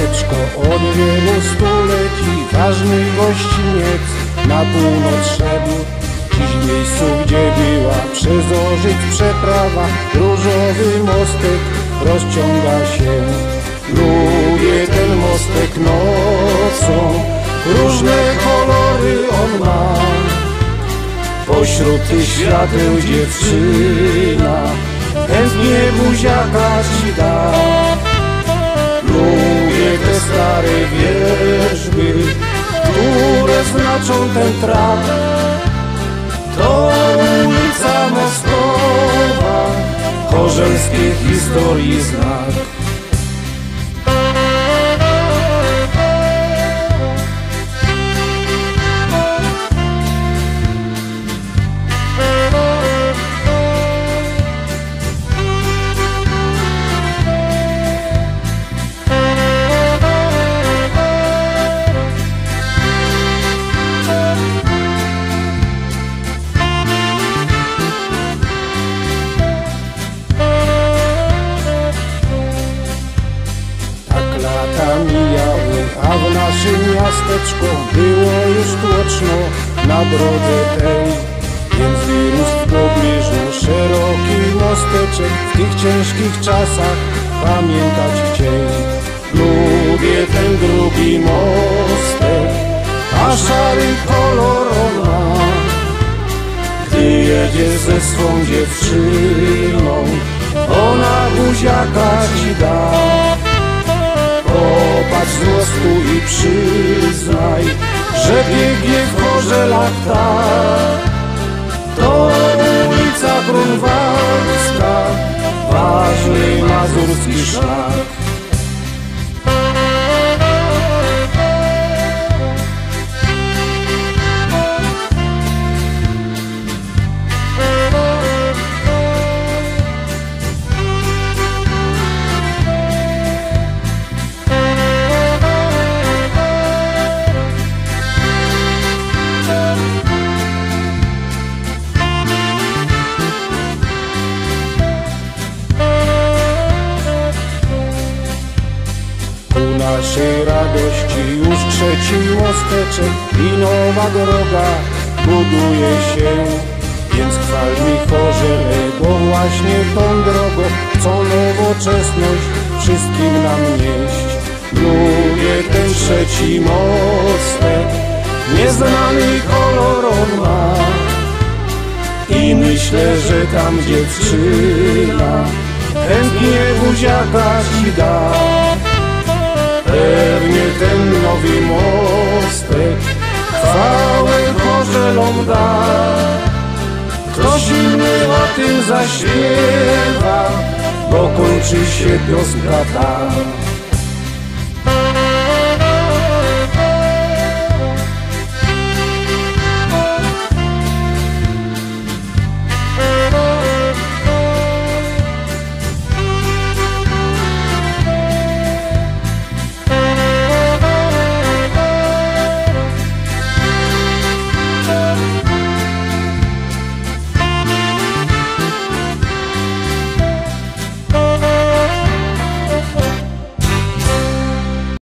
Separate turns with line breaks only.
miasteczko od wielu stuleci. Ważny gościniec na północ szedł. Dziś w miejscu, gdzie była przez Orzyc przeprawa Różowy mostek rozciąga się. Lubię ten mostek nocą. Różne kolory on ma. Pośród tych świateł dziewczyna Chętnie buziaka ci da wierzby Które znaczą ten trakt To ulica Moskowa Chorzelskie historii znak lata mijały, a w naszym miasteczku było już tłoczno na drodze tej. Więc wyrósł w pobliżu szeroki mosteczek w tych ciężkich czasach pamiętać chciej. Lubię ten drugi mostek, a szary kolor. Gdy jedzie ze swą dziewczyną, ona buziaka ci da. Mostu i przyznaj, że biegnie w korzelach tak. To ulica Grunwaldzka, ważny mazurski szlak. Naszej radości już trzeci mosteczek i nowa droga buduje się. Więc chwal mi chorzele, bo właśnie tą drogą chcą nowoczesność wszystkim nam nieść. Lubię ten trzeci mostek, nieznany kolor on ma. I myślę, że tam dziewczyna chętnie buziaka ci da. Ten nowy mostek chwałę korzelom da. Ktoś inny o tym zaśpiewa, bo kończy się piosenka ta.